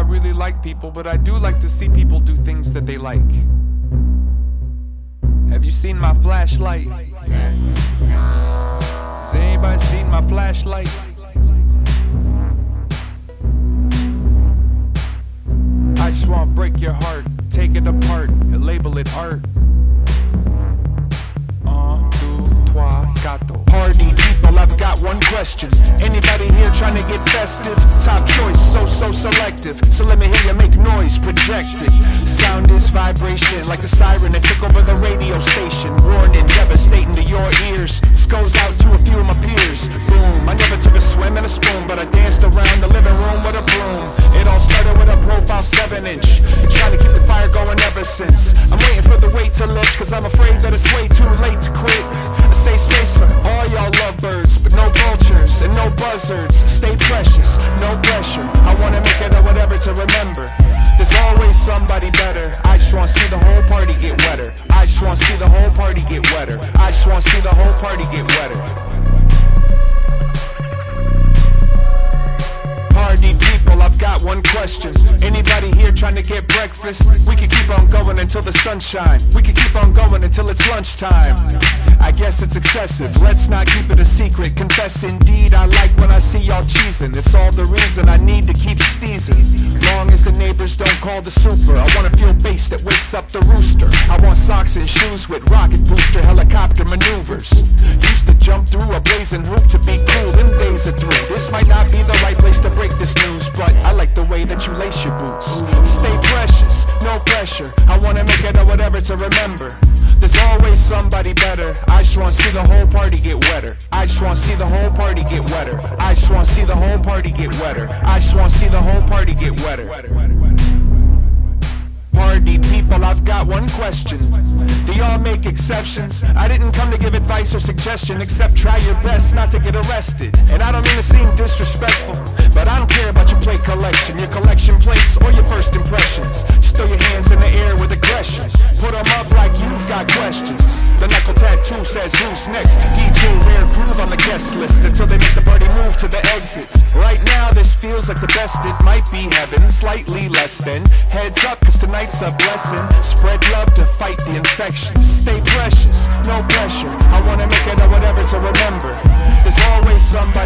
really like people, but I do like to see people do things that they like. Have you seen my flashlight? Has anybody seen my flashlight? I just wanna break your heart, take it apart, and label it art. Festive? Top choice, so so selective. So let me hear you make noise, projected. Sound is vibration, like a siren that took over the radio station. Warning, devastating to your ears. This goes out to a few of my peers. Boom, I never took a swim in a spoon, but I danced around the living room with a broom. It all started with a profile 7 inch. Trying to keep the fire going ever since. I'm waiting for the weight to lift, cause I'm afraid that it's way too late to quit. Just wanna see the whole party get wetter. I just wanna see the whole party get wetter. Party people, I've got one question. Anybody here trying to get breakfast? We can keep on going until the sunshine. We can keep on going until it's lunchtime. I guess it's excessive. Let's not keep it a secret. Confess indeed, I like when I see y'all cheesing. It's all the reason I need to keep sneezing. Long as the neighbors don't call the super. I wanna feel bass that wakes up the rooster. I want socks and shoes with rocket booster helicopter maneuvers. Used to jump through a blazing hoop to be cool in days of three. This might not be the right place to break this news, but I like the way that you lace your boots. Stay precious, no pressure. I wanna make it or whatever to remember. There's always somebody better. I just wanna see the whole party get wetter. I just wanna see the whole party get wetter. I just wanna see the whole party get wetter. I just wanna see the whole party get wetter. Party people, I've got one question. Do y'all make exceptions? I didn't come to give advice or suggestion, except try your best not to get arrested. And I don't mean to seem disrespectful, but I don't care about your plate collection, your collection plates, or your first impressions. Just throw your hands in the air with aggression. Put 'em up like you've got questions. The knuckle tattoo says who's next. DJ Rare Groove on the guest list Right now this feels like the best It might be heaven, slightly less than. Heads up cause tonight's a blessing. Spread love to fight the infection Stay precious, no pressure. I wanna make it out whatever to remember. There's always somebody